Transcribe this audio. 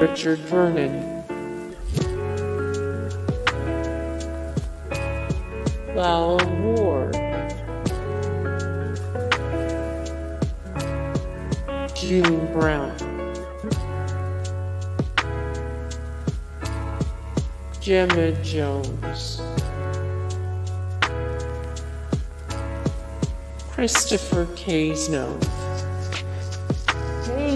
Richard Vernon, Lalla Ward, June Brown, Gemma Jones, Christopher Cazenove.